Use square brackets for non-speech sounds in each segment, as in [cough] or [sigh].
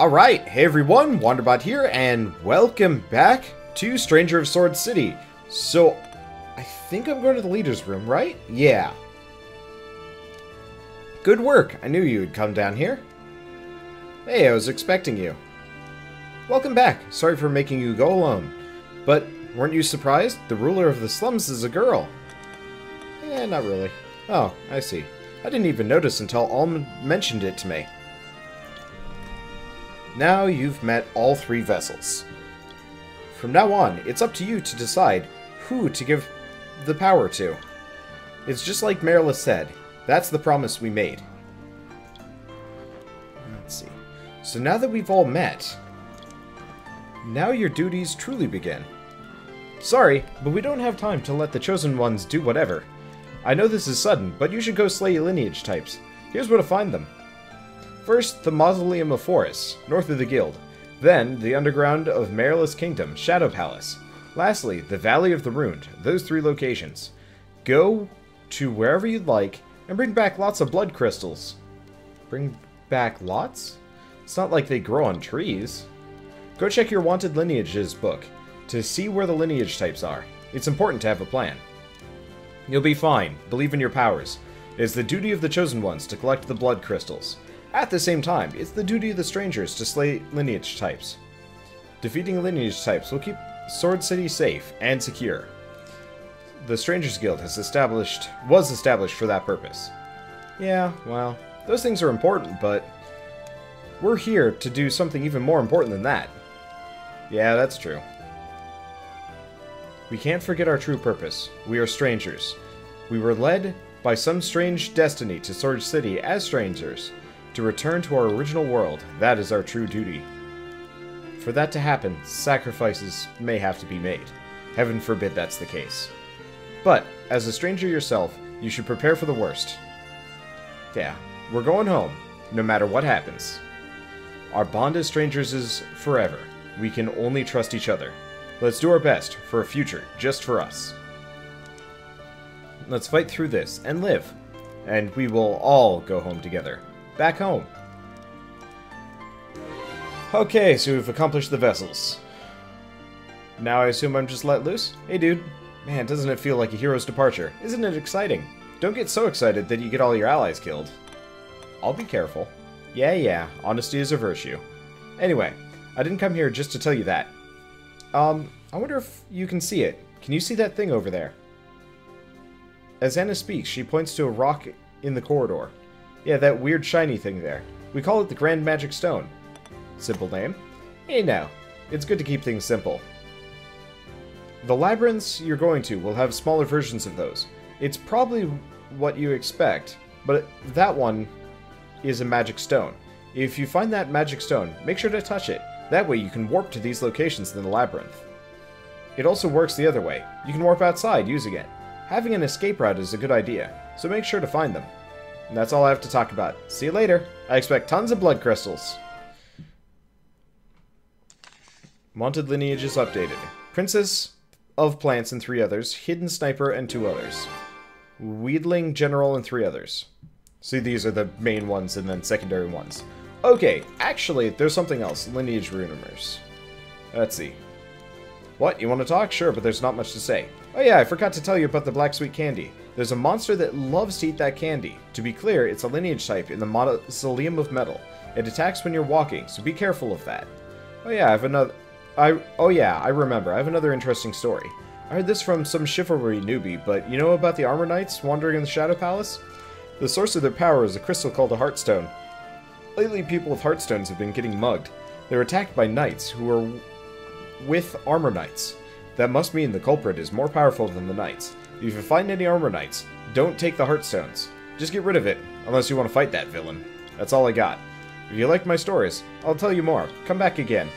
Alright, hey everyone, Wanderbot here, and welcome back to Stranger of Sword City. So, I think I'm going to the leader's room, right? Yeah. Good work, I knew you would come down here. Hey, I was expecting you. Welcome back, sorry for making you go alone. But, weren't you surprised? The ruler of the slums is a girl. Eh, not really. Oh, I see. I didn't even notice until Almond mentioned it to me. Now you've met all three vessels. From now on, it's up to you to decide who to give the power to. It's just like Marilla said, that's the promise we made. Let's see. So now that we've all met, now your duties truly begin. Sorry, but we don't have time to let the Chosen Ones do whatever. I know this is sudden, but you should go slay lineage types. Here's where to find them. First, the Mausoleum of Forest, north of the Guild. Then, the underground of Marilla's Kingdom, Shadow Palace. Lastly, the Valley of the Ruined, those three locations. Go to wherever you'd like, and bring back lots of blood crystals. Bring back lots? It's not like they grow on trees. Go check your Wanted Lineages book to see where the lineage types are. It's important to have a plan. You'll be fine. Believe in your powers. It is the duty of the Chosen Ones to collect the blood crystals. At the same time, it's the duty of the strangers to slay lineage types. Defeating lineage types will keep Sword City safe and secure. The Strangers Guild has established was established for that purpose. Yeah, well, those things are important, but we're here to do something even more important than that. Yeah, that's true. We can't forget our true purpose. We are strangers. We were led by some strange destiny to Sword City as strangers. To return to our original world, that is our true duty. For that to happen, sacrifices may have to be made. Heaven forbid that's the case. But, as a stranger yourself, you should prepare for the worst. Yeah, we're going home, no matter what happens. Our bond as strangers is forever. We can only trust each other. Let's do our best for a future just for us. Let's fight through this and live. And we will all go home together. Back home. Okay, so we've accomplished the vessels. Now I assume I'm just let loose? Hey dude. Man, doesn't it feel like a hero's departure? Isn't it exciting? Don't get so excited that you get all your allies killed. I'll be careful. Yeah, yeah, honesty is a virtue. Anyway, I didn't come here just to tell you that. Um, I wonder if you can see it. Can you see that thing over there? As Anna speaks, she points to a rock in the corridor. Yeah, that weird shiny thing there. We call it the Grand Magic Stone. Simple name. Eh, hey now, it's good to keep things simple. The labyrinths you're going to will have smaller versions of those. It's probably what you expect, but that one is a magic stone. If you find that magic stone, make sure to touch it. That way you can warp to these locations in the labyrinth. It also works the other way. You can warp outside using it. Having an escape route is a good idea, so make sure to find them. That's all I have to talk about. See you later. I expect tons of blood crystals. Wanted lineages updated. Princess of Plants and three others. Hidden Sniper and two others. Weedling General and three others. See, these are the main ones and then secondary ones. Okay, actually, there's something else. Lineage rumors. Let's see. What, you want to talk? Sure, but there's not much to say. Oh yeah, I forgot to tell you about the Black Sweet Candy. There's a monster that loves to eat that candy. To be clear, it's a lineage type in the Mausoleum of Metal. It attacks when you're walking, so be careful of that. Oh yeah, I have another... I Oh yeah, I remember. I have another interesting story. I heard this from some chivalry newbie, but you know about the Armor Knights wandering in the Shadow Palace? The source of their power is a crystal called a Heartstone. Lately, people with Heartstones have been getting mugged. They're attacked by knights who are with Armor Knights. That must mean the culprit is more powerful than the knights. If you find any Armor Knights, don't take the Heartstones. Just get rid of it, unless you want to fight that villain. That's all I got. If you like my stories, I'll tell you more. Come back again.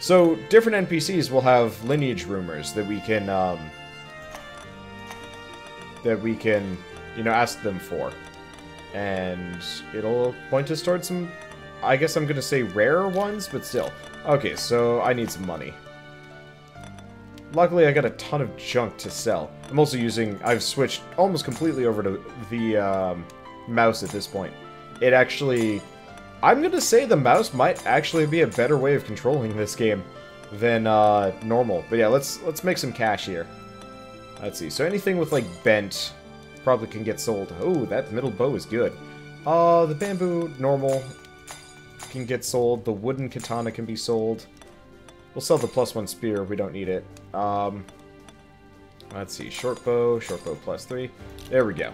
So, different NPCs will have lineage rumors that we can, um, that we can, you know, ask them for. And it'll point us towards some, I guess I'm going to say rarer ones, but still. Okay, so I need some money. Luckily, I got a ton of junk to sell. I'm also using... I've switched almost completely over to the um, mouse at this point. It actually... I'm gonna say the mouse might actually be a better way of controlling this game than uh, normal. But yeah, let's let's make some cash here. Let's see. So anything with like bent probably can get sold. Oh, that middle bow is good. Uh, the bamboo normal can get sold. The wooden katana can be sold. We'll sell the plus one spear. if We don't need it. Um, let's see. Short bow, short bow plus three. There we go.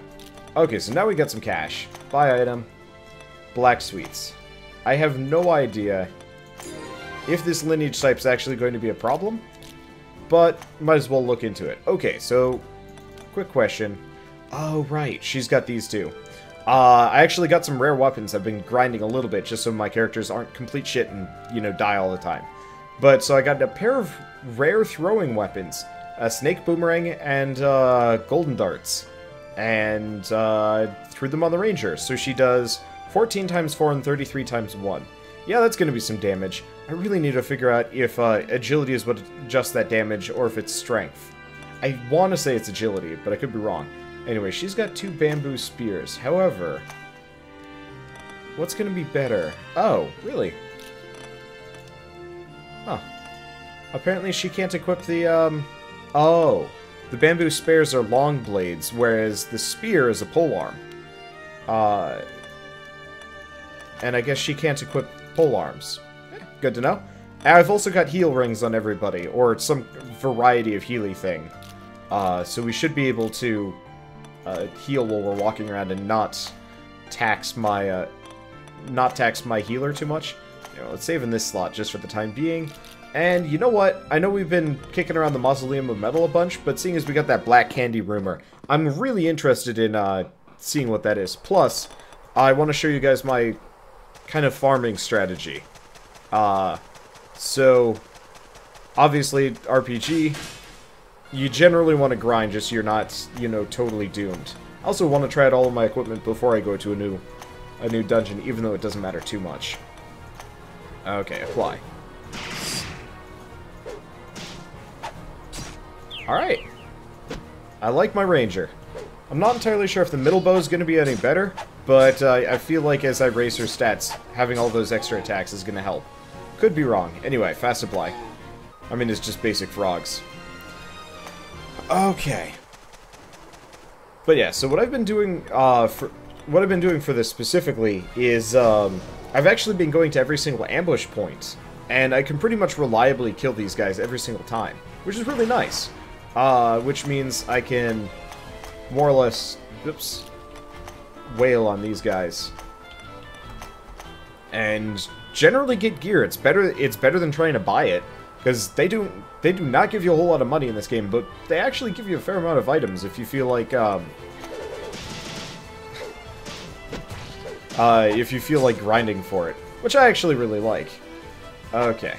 Okay, so now we got some cash. Buy item. Black sweets. I have no idea if this lineage type is actually going to be a problem, but might as well look into it. Okay, so quick question. Oh, right, she's got these two. Uh, I actually got some rare weapons. I've been grinding a little bit just so my characters aren't complete shit and, you know, die all the time. But, so I got a pair of rare throwing weapons. A snake boomerang and uh, golden darts. And uh, threw them on the ranger. So she does 14 times 4 and 33 times 1. Yeah, that's going to be some damage. I really need to figure out if uh, agility is what adjusts that damage or if it's strength. I want to say it's agility, but I could be wrong. Anyway, she's got two bamboo spears. However, what's going to be better? Oh, really? Huh. Apparently she can't equip the, um... Oh. The bamboo spears are long blades, whereas the spear is a polearm. Uh... And I guess she can't equip polearms. Good to know. I've also got heal rings on everybody, or some variety of healy thing. Uh, so we should be able to uh, heal while we're walking around and not tax my uh, not tax my healer too much. Know, let's save in this slot just for the time being. And you know what? I know we've been kicking around the Mausoleum of Metal a bunch, but seeing as we got that Black Candy rumor, I'm really interested in uh, seeing what that is. Plus, I want to show you guys my kind of farming strategy. Uh, so, obviously, RPG, you generally want to grind just so you're not, you know, totally doomed. I also want to try out all of my equipment before I go to a new, a new dungeon, even though it doesn't matter too much. Okay, apply. Alright. I like my ranger. I'm not entirely sure if the middle bow is going to be any better, but uh, I feel like as I raise her stats, having all those extra attacks is going to help. Could be wrong. Anyway, fast supply. I mean, it's just basic frogs. Okay. But yeah, so what I've been doing uh, for what I've been doing for this specifically is um, I've actually been going to every single ambush point, and I can pretty much reliably kill these guys every single time, which is really nice. Uh, which means I can more or less, oops, wail on these guys. And generally get gear. It's better it's better than trying to buy it because they do they do not give you a whole lot of money in this game, but they actually give you a fair amount of items if you feel like um uh if you feel like grinding for it, which I actually really like. Okay.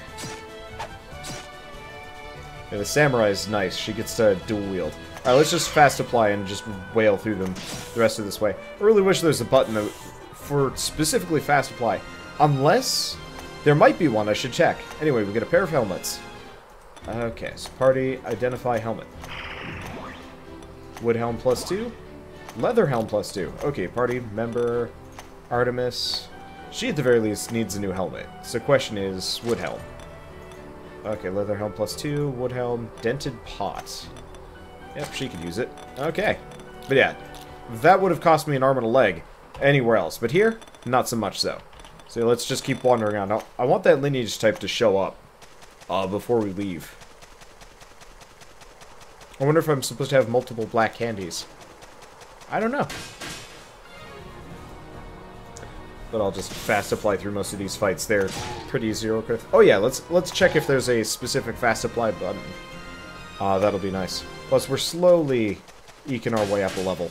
Yeah, the samurai is nice. She gets to dual wield. Alright, let's just fast apply and just wail through them the rest of this way. I really wish there's a button for specifically fast apply. Unless... There might be one, I should check. Anyway, we get a pair of helmets. Okay, so party, identify helmet. Wood helm plus two. Leather helm plus two. Okay, party member Artemis. She at the very least needs a new helmet. So question is, wood helm. Okay, leather helm plus two, wood helm, dented pot. Yep, she could use it. Okay. But yeah, that would have cost me an arm and a leg anywhere else. But here, not so much so. So let's just keep wandering around. I want that lineage type to show up uh, before we leave. I wonder if I'm supposed to have multiple black candies. I don't know. But I'll just fast apply through most of these fights. They're pretty zero quick. Oh yeah, let's let's check if there's a specific fast apply button. Uh, that'll be nice. Plus, we're slowly eking our way up a level.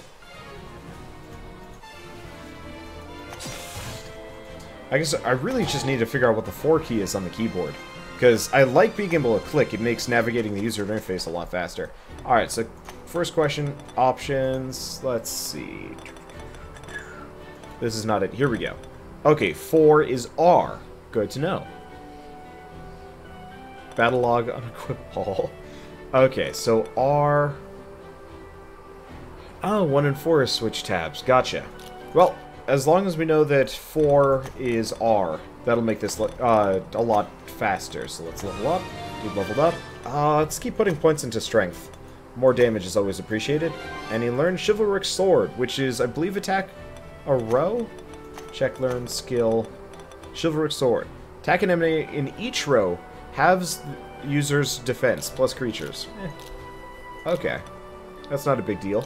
I guess I really just need to figure out what the 4 key is on the keyboard. Because I like being able to click, it makes navigating the user interface a lot faster. Alright, so first question, options, let's see. This is not it, here we go. Okay, 4 is R. Good to know. Battle log, unequip all. Okay, so R... Oh, 1 and 4 is switch tabs. Gotcha. Well, as long as we know that 4 is R, that'll make this uh, a lot faster. So let's level up. We've leveled up. Uh, let's keep putting points into strength. More damage is always appreciated. And he learned Chivalric Sword, which is, I believe, attack a row? Check learn skill. Chivalric Sword. Attack an enemy in each row halves user's defense plus creatures. Eh. Okay. That's not a big deal.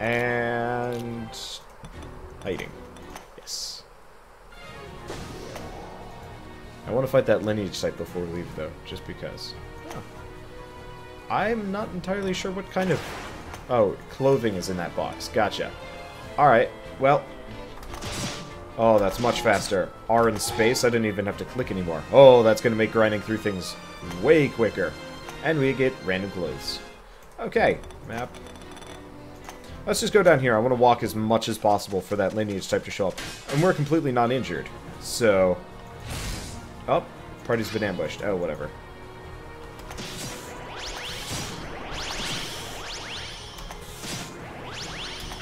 And... Hiding. Yes. I want to fight that lineage type before we leave, though, just because. I'm not entirely sure what kind of... Oh, clothing is in that box. Gotcha. Alright, well... Oh, that's much faster. R in space, I didn't even have to click anymore. Oh, that's going to make grinding through things way quicker. And we get random clothes. Okay, map. Let's just go down here. I want to walk as much as possible for that lineage type to show up. And we're completely not injured. So... Oh, party's been ambushed. Oh, whatever.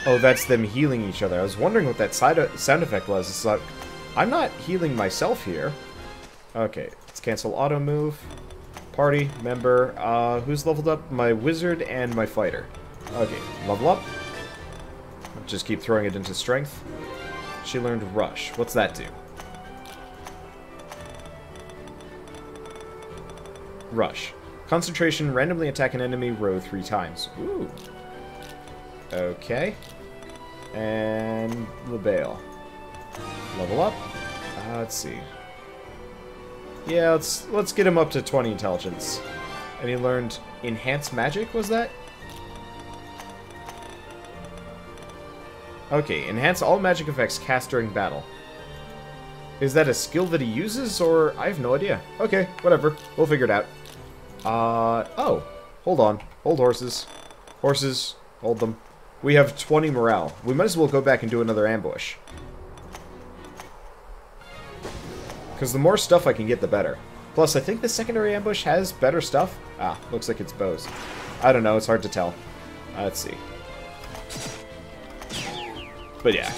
Oh, that's them healing each other. I was wondering what that side sound effect was. It's like, I'm not healing myself here. Okay, let's cancel auto move. Party, member, uh, who's leveled up? My wizard and my fighter. Okay, level up. Just keep throwing it into strength. She learned rush. What's that do? Rush. Concentration, randomly attack an enemy row three times. Ooh. Okay. And LaBelle. Level up. Uh, let's see. Yeah, let's let's get him up to 20 intelligence. And he learned enhanced magic, was that? Okay, enhance all magic effects cast during battle. Is that a skill that he uses, or... I have no idea. Okay, whatever. We'll figure it out. Uh, oh. Hold on. Hold horses. Horses. Hold them. We have 20 morale. We might as well go back and do another ambush. Because the more stuff I can get, the better. Plus, I think the secondary ambush has better stuff. Ah, looks like it's bows. I don't know, it's hard to tell. Uh, let's see. But yeah.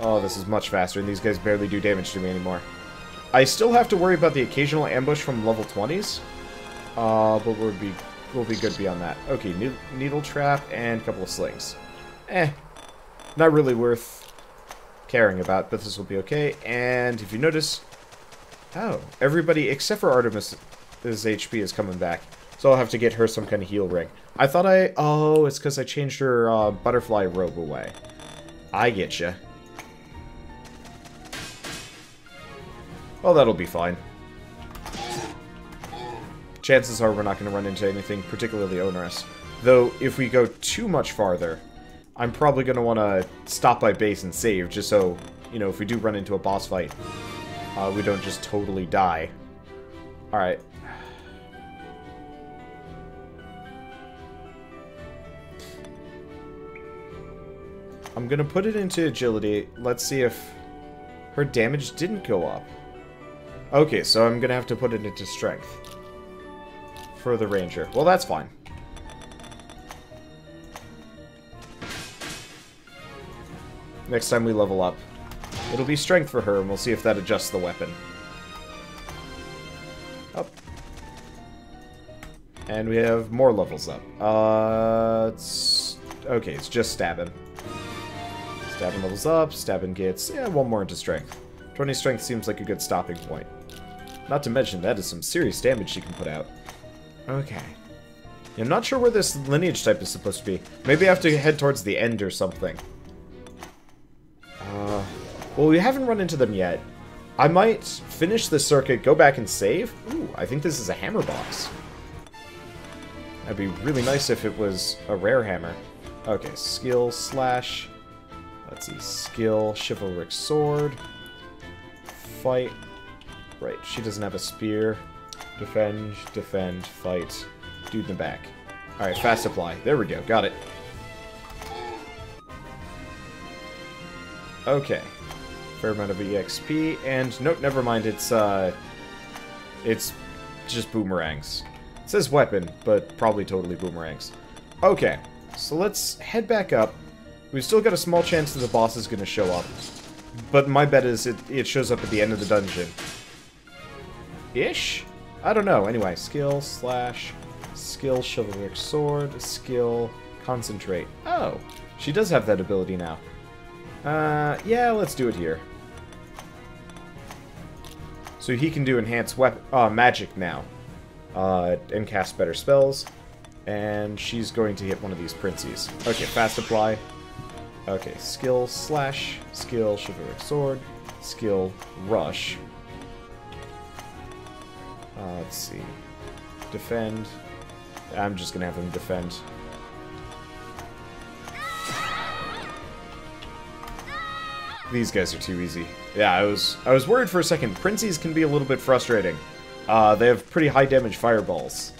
Oh, this is much faster, and these guys barely do damage to me anymore. I still have to worry about the occasional ambush from level 20s. Uh, but we'll be we'll be good beyond that. Okay, needle trap and a couple of slings. Eh, not really worth caring about, but this will be okay. And if you notice, oh, everybody except for Artemis' HP is coming back. So I'll have to get her some kind of heal ring. I thought I... Oh, it's because I changed her uh, butterfly robe away. I get you. Well, that'll be fine chances are we're not going to run into anything particularly onerous. Though, if we go too much farther, I'm probably going to want to stop by base and save, just so, you know, if we do run into a boss fight, uh, we don't just totally die. Alright. I'm going to put it into agility. Let's see if her damage didn't go up. Okay, so I'm going to have to put it into strength for the ranger. Well, that's fine. Next time we level up. It'll be strength for her, and we'll see if that adjusts the weapon. Up. And we have more levels up. Uh, it's... Okay, it's just stabbing. Stabbing levels up, stabbing gets, yeah, one more into strength. 20 strength seems like a good stopping point. Not to mention, that is some serious damage she can put out. Okay. I'm not sure where this lineage type is supposed to be. Maybe I have to head towards the end or something. Uh, well, we haven't run into them yet. I might finish the circuit, go back and save. Ooh, I think this is a hammer box. That'd be really nice if it was a rare hammer. Okay, skill slash... Let's see, skill, chivalric sword, fight. Right, she doesn't have a spear. Defend, defend, fight. Dude in the back. Alright, fast supply. There we go. Got it. Okay. Fair amount of EXP, and nope, never mind, it's, uh... It's just boomerangs. It says weapon, but probably totally boomerangs. Okay, so let's head back up. We've still got a small chance that the boss is going to show up. but my bet is it, it shows up at the end of the dungeon. Ish? I don't know. Anyway, skill slash skill chivalric sword, skill concentrate. Oh, she does have that ability now. Uh, yeah, let's do it here. So he can do enhanced weapon, uh, magic now, uh, and cast better spells. And she's going to hit one of these princes. Okay, fast apply. Okay, skill slash, skill chivalric sword, skill rush. Uh, let's see. Defend. I'm just gonna have him defend. These guys are too easy. Yeah, I was I was worried for a second. Princes can be a little bit frustrating. Uh, they have pretty high damage fireballs.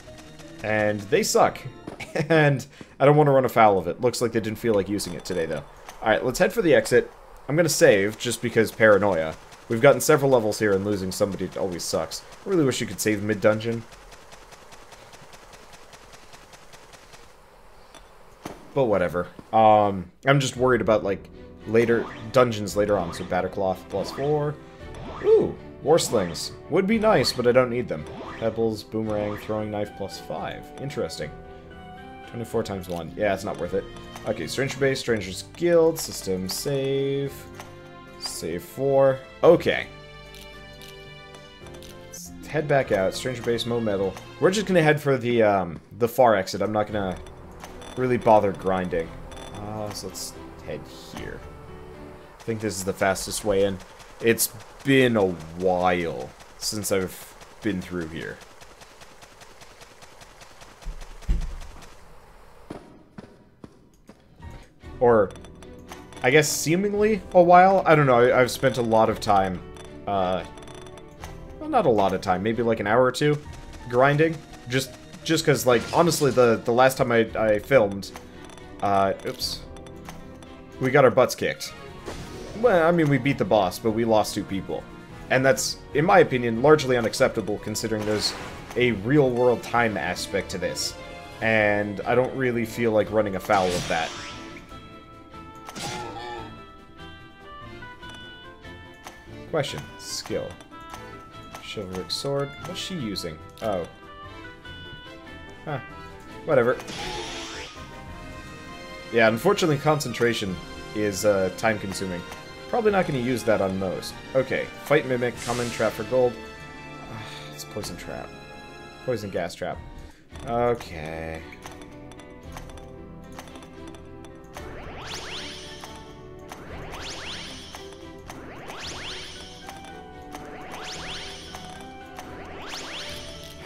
And they suck. [laughs] and I don't want to run afoul of it. Looks like they didn't feel like using it today, though. Alright, let's head for the exit. I'm to save, just because paranoia. We've gotten several levels here, and losing somebody always sucks. I really wish you could save mid-dungeon. But whatever. Um, I'm just worried about, like, later dungeons later on. So Battercloth plus four. Ooh, War Slings. Would be nice, but I don't need them. Pebbles, Boomerang, Throwing Knife plus five. Interesting. 24 times one. Yeah, it's not worth it. Okay, Stranger Base, Stranger's Guild, System Save. Save four. Okay. Let's head back out. Stranger Base, Mo Metal. We're just gonna head for the um, the far exit. I'm not gonna really bother grinding. Uh, so let's head here I think this is the fastest way in. It's been a while since I've been through here. Or, I guess seemingly a while? I don't know, I, have spent a lot of time, uh, well, not a lot of time, maybe like an hour or two grinding. Just, just because, like, honestly, the, the last time I, I filmed, uh, oops, we got our butts kicked. Well, I mean, we beat the boss, but we lost two people. And that's, in my opinion, largely unacceptable considering there's a real-world time aspect to this. And I don't really feel like running afoul of that. Question. Skill. Chivalric Sword. What's she using? Oh. Huh. Whatever. Yeah, unfortunately concentration is uh, time-consuming. Probably not going to use that on most. Okay, Fight Mimic, Common Trap for Gold. it's Poison Trap. Poison Gas Trap. Okay.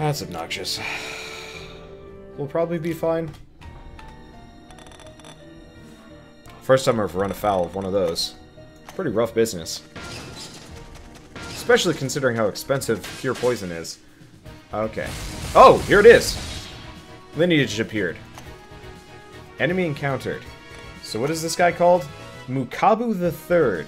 That's obnoxious. We'll probably be fine. First time I've run afoul of one of those. Pretty rough business. Especially considering how expensive pure poison is. Okay. Oh, here it is! Lineage appeared. Enemy encountered. So what is this guy called? Mukabu the Third.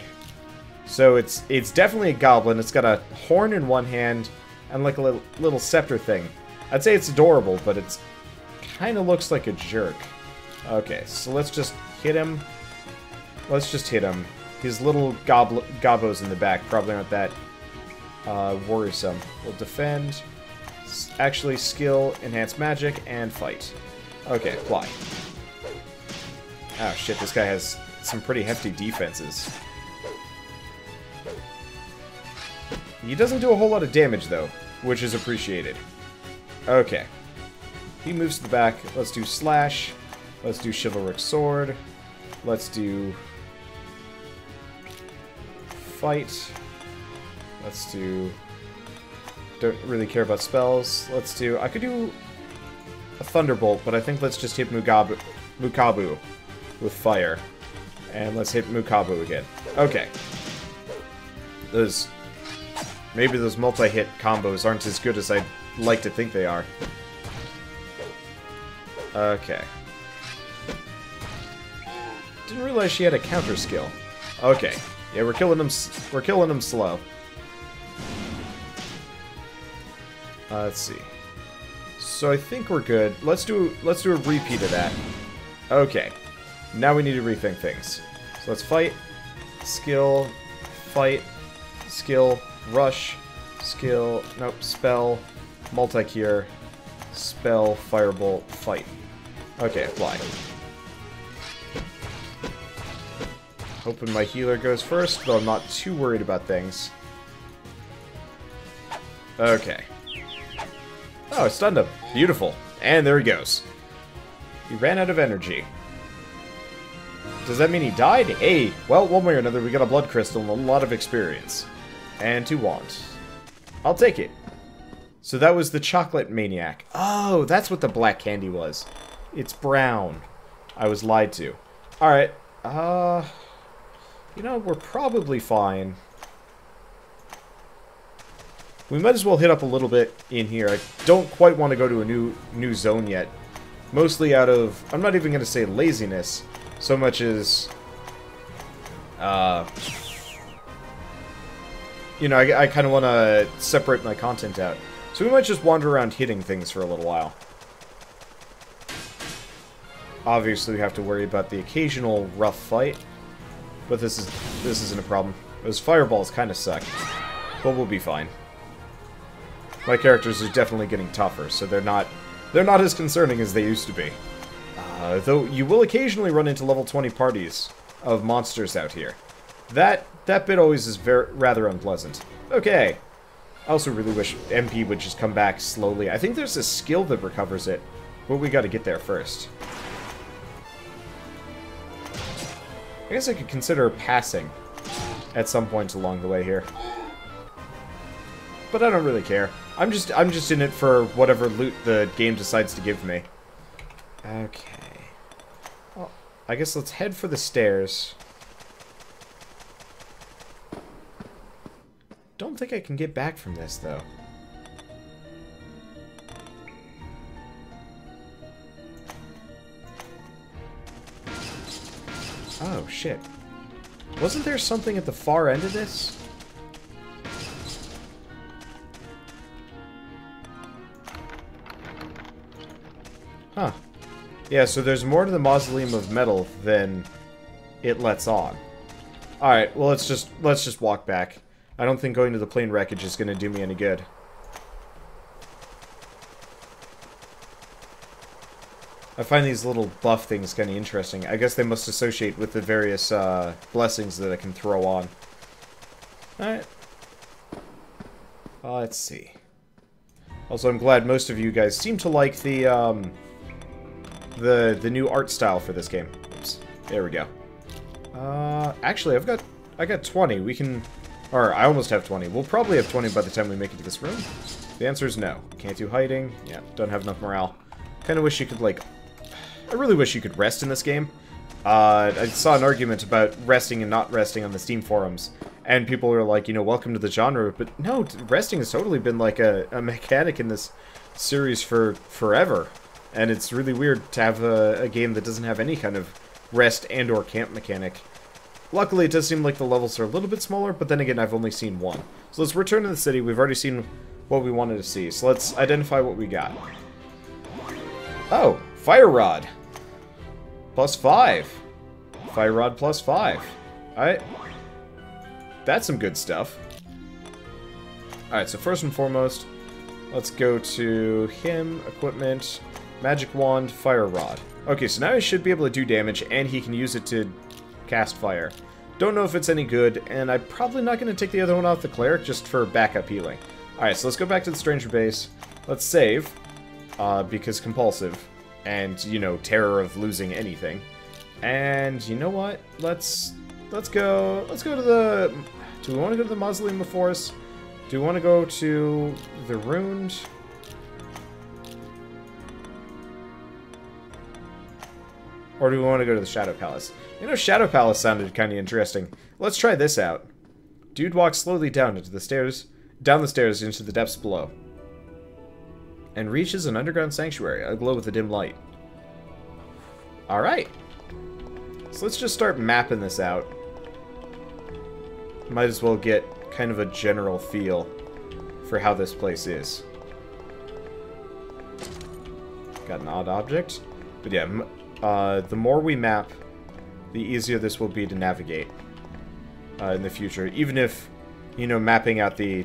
So it's it's definitely a goblin. It's got a horn in one hand and like a little, little scepter thing. I'd say it's adorable, but it's kind of looks like a jerk. Okay, so let's just hit him. Let's just hit him. His little gobl gobos in the back probably aren't that uh, worrisome. We'll defend, actually skill, enhance magic, and fight. Okay, fly. Oh shit, this guy has some pretty hefty defenses. He doesn't do a whole lot of damage, though, which is appreciated. Okay. He moves to the back. Let's do Slash. Let's do Chivalric Sword. Let's do fight. Let's do... Don't really care about spells. Let's do... I could do a Thunderbolt, but I think let's just hit Mugabu, Mukabu with fire. And let's hit Mukabu again. Okay. Those... Maybe those multi-hit combos aren't as good as I'd like to think they are. Okay. Didn't realize she had a counter skill. Okay. Yeah, we're killing them. We're killing them slow. Uh, let's see. So I think we're good. Let's do let's do a repeat of that. Okay. Now we need to rethink things. So let's fight. Skill. fight, skill, rush, skill, nope, spell, multi-cure, spell, firebolt, fight. Okay, apply. Hoping my healer goes first, but I'm not too worried about things. Okay. Oh, I stunned him. Beautiful. And there he goes. He ran out of energy. Does that mean he died? Hey, well, one way or another, we got a blood crystal and a lot of experience. And two wands. I'll take it. So that was the chocolate maniac. Oh, that's what the black candy was. It's brown. I was lied to. Alright. Uh... You know, we're probably fine. We might as well hit up a little bit in here. I don't quite want to go to a new new zone yet. Mostly out of... I'm not even going to say laziness, so much as... Uh... You know, I, I kind of want to separate my content out. So we might just wander around hitting things for a little while. Obviously, we have to worry about the occasional rough fight. But this is this isn't a problem. Those fireballs kind of suck. But we'll be fine. My characters are definitely getting tougher, so they're not they're not as concerning as they used to be. Uh, though you will occasionally run into level 20 parties of monsters out here. That that bit always is very rather unpleasant. Okay. I also really wish MP would just come back slowly. I think there's a skill that recovers it, but we gotta get there first. I guess I could consider passing at some points along the way here. But I don't really care. I'm just I'm just in it for whatever loot the game decides to give me. Okay. Well, I guess let's head for the stairs. I don't think I can get back from this, though. Oh, shit. Wasn't there something at the far end of this? Huh. Yeah, so there's more to the Mausoleum of Metal than it lets on. Alright, well let's just let's just walk back. I don't think going to the plane wreckage is gonna do me any good. I find these little buff things kind of interesting. I guess they must associate with the various uh, blessings that I can throw on. Alright. Uh, let's see. Also, I'm glad most of you guys seem to like the, um, the, the new art style for this game. Oops. There we go. Uh, actually, I've got, I got 20. We can, or I almost have 20. We'll probably have 20 by the time we make it to this room. The answer is no. Can't do hiding. Yeah, don't have enough morale. Kind of wish you could, like, I really wish you could rest in this game. Uh, I saw an argument about resting and not resting on the Steam forums, and people were like, you know, welcome to the genre, but no, resting has totally been like a, a mechanic in this series for forever, and it's really weird to have a, a game that doesn't have any kind of rest and or camp mechanic. Luckily, it does seem like the levels are a little bit smaller, but then again, I've only seen one. So let's return to the city. We've already seen what we wanted to see, so let's identify what we got. Oh, Fire Rod. Plus five. Fire Rod plus five. Alright. That's some good stuff. Alright, so first and foremost, let's go to him, equipment, magic wand, fire rod. Okay, so now he should be able to do damage, and he can use it to cast fire. Don't know if it's any good, and I'm probably not going to take the other one off the cleric just for backup healing. Alright, so let's go back to the stranger base. Let's save, uh, because compulsive and you know terror of losing anything. And you know what? Let's let's go let's go to the do we want to go to the Mausoleum of Force? Do we want to go to the Ruined? Or do we want to go to the Shadow Palace? You know, Shadow Palace sounded kind of interesting. Let's try this out. Dude walks slowly down into the stairs, down the stairs into the depths below and reaches an underground sanctuary, aglow with a dim light. Alright. So let's just start mapping this out. Might as well get kind of a general feel for how this place is. Got an odd object. But yeah, uh, the more we map, the easier this will be to navigate. uh, in the future, even if, you know, mapping out the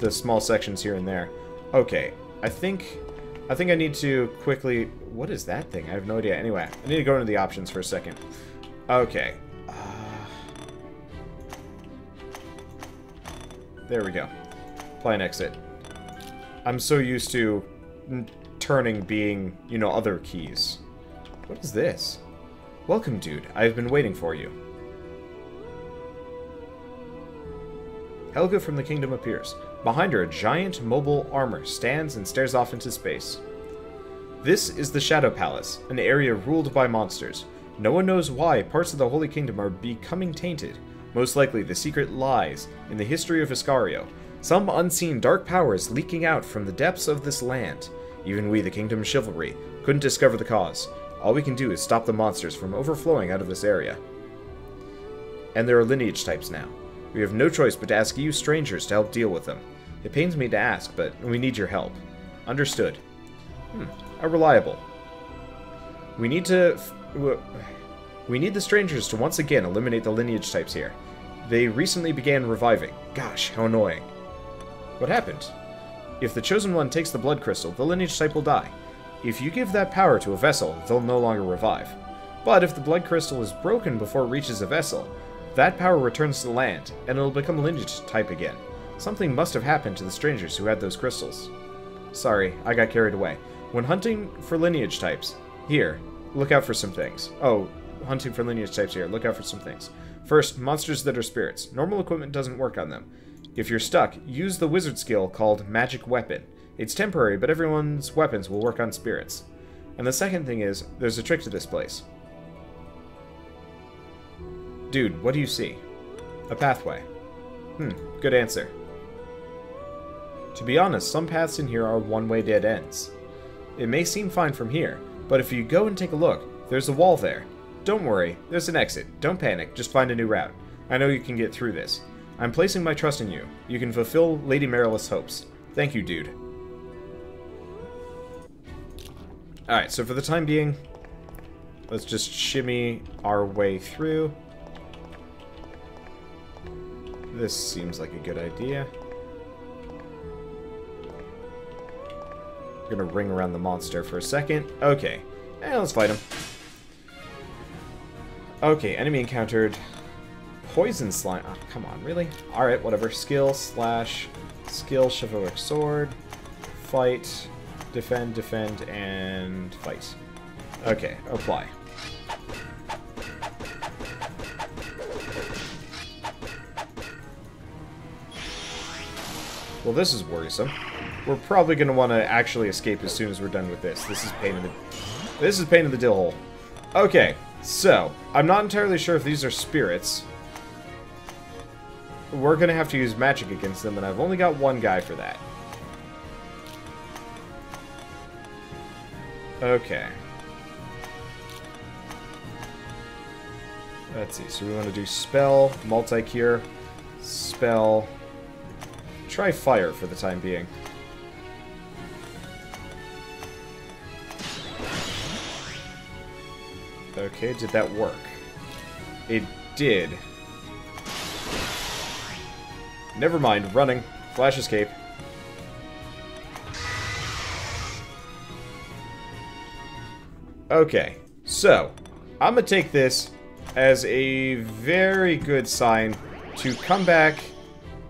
the small sections here and there. Okay, I think I think I need to quickly... What is that thing? I have no idea. Anyway, I need to go into the options for a second. Okay. Uh, there we go. Apply exit. I'm so used to turning being, you know, other keys. What is this? Welcome, dude. I've been waiting for you. Helga from the Kingdom appears. Behind her, a giant mobile armor stands and stares off into space. This is the Shadow Palace, an area ruled by monsters. No one knows why parts of the Holy Kingdom are becoming tainted. Most likely, the secret lies in the history of Escario, some unseen dark powers leaking out from the depths of this land. Even we, the Kingdom's chivalry, couldn't discover the cause. All we can do is stop the monsters from overflowing out of this area. And there are lineage types now. We have no choice but to ask you strangers to help deal with them. It pains me to ask, but we need your help. Understood. Hmm. A reliable. We need to... We need the strangers to once again eliminate the lineage types here. They recently began reviving. Gosh, how annoying. What happened? If the Chosen One takes the Blood Crystal, the lineage type will die. If you give that power to a vessel, they'll no longer revive. But if the Blood Crystal is broken before it reaches a vessel, that power returns to the land, and it'll become lineage type again. Something must have happened to the strangers who had those crystals. Sorry, I got carried away. When hunting for lineage types, here, look out for some things. Oh, hunting for lineage types here, look out for some things. First, monsters that are spirits. Normal equipment doesn't work on them. If you're stuck, use the wizard skill called Magic Weapon. It's temporary, but everyone's weapons will work on spirits. And the second thing is, there's a trick to this place. Dude, what do you see? A pathway. Hmm, good answer. To be honest, some paths in here are one-way dead ends. It may seem fine from here, but if you go and take a look, there's a wall there. Don't worry, there's an exit. Don't panic, just find a new route. I know you can get through this. I'm placing my trust in you. You can fulfill Lady Merilith's hopes. Thank you, dude. Alright, so for the time being, let's just shimmy our way through. This seems like a good idea. We're gonna ring around the monster for a second. Okay. Eh, let's fight him. Okay, enemy encountered. Poison slime. Oh, come on, really? Alright, whatever. Skill slash skill chivalric sword. Fight. Defend, defend, and fight. Okay, apply. Well, this is worrisome. We're probably going to want to actually escape as soon as we're done with this. This is pain in the... This is pain in the dill hole. Okay, so, I'm not entirely sure if these are spirits. We're going to have to use magic against them, and I've only got one guy for that. Okay. Let's see, so we want to do spell, multi-cure, spell, try fire for the time being. Okay, did that work? It did. Never mind, running. Flash escape. Okay, so, I'm gonna take this as a very good sign to come back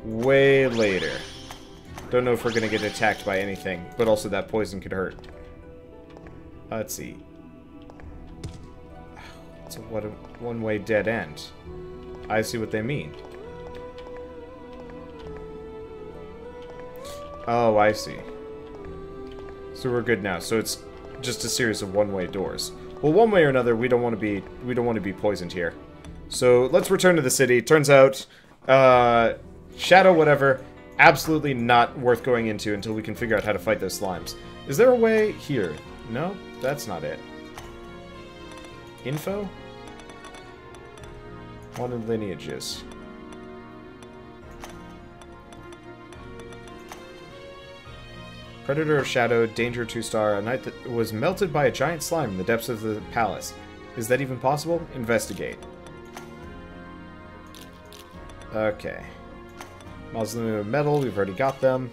way later. Don't know if we're gonna get attacked by anything, but also that poison could hurt. Let's see. [sighs] It's a one-way dead end. I see what they mean. Oh, I see. So we're good now. So it's just a series of one-way doors. Well, one way or another, we don't want to be we don't want to be poisoned here. So let's return to the city. Turns out, uh, Shadow whatever, absolutely not worth going into until we can figure out how to fight those slimes. Is there a way here? No, that's not it. Info? Wanted lineages. Predator of Shadow, Danger 2-star, a knight that was melted by a giant slime in the depths of the palace. Is that even possible? Investigate. Okay. Mausoleum of Metal, we've already got them.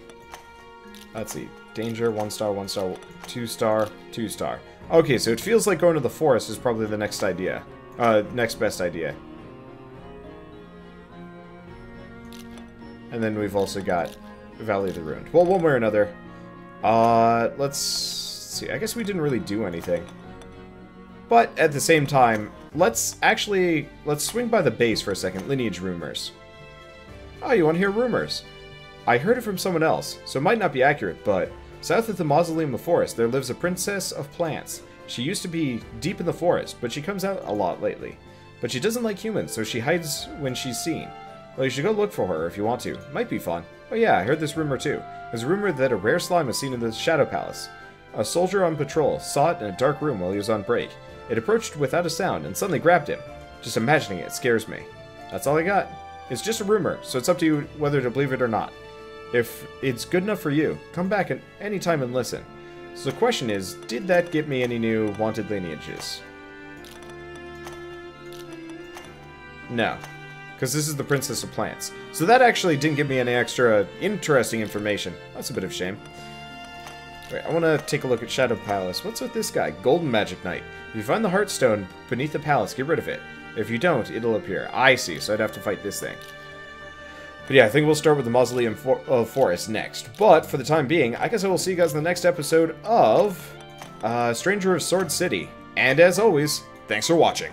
Let's see. Danger, one star, one star, two star, two star. Okay, so it feels like going to the forest is probably the next idea. Uh, next best idea. And then we've also got Valley of the Ruined. Well, one way or another. Uh, let's see. I guess we didn't really do anything. But at the same time, let's actually, let's swing by the base for a second. Lineage rumors. Oh, you want to hear rumors? I heard it from someone else, so it might not be accurate, but south of the Mausoleum of Forest, there lives a princess of plants. She used to be deep in the forest, but she comes out a lot lately. But she doesn't like humans, so she hides when she's seen. Well, you should go look for her if you want to. Might be fun. Oh yeah, I heard this rumor too. There's a rumor that a rare slime was seen in the Shadow Palace. A soldier on patrol saw it in a dark room while he was on break. It approached without a sound and suddenly grabbed him. Just imagining it scares me. That's all I got. It's just a rumor, so it's up to you whether to believe it or not. If it's good enough for you, come back at any time and listen. So the question is, did that get me any new wanted lineages? No. Because this is the Princess of Plants. So that actually didn't give me any extra interesting information. That's a bit of a shame. Wait, I want to take a look at Shadow Palace. What's with this guy? Golden Magic Knight. If you find the Heartstone beneath the palace, get rid of it. If you don't, it'll appear. I see, so I'd have to fight this thing. But yeah, I think we'll start with the Mausoleum for of Forest next. But for the time being, I guess I will see you guys in the next episode of uh, Stranger of Sword City. And as always, thanks for watching.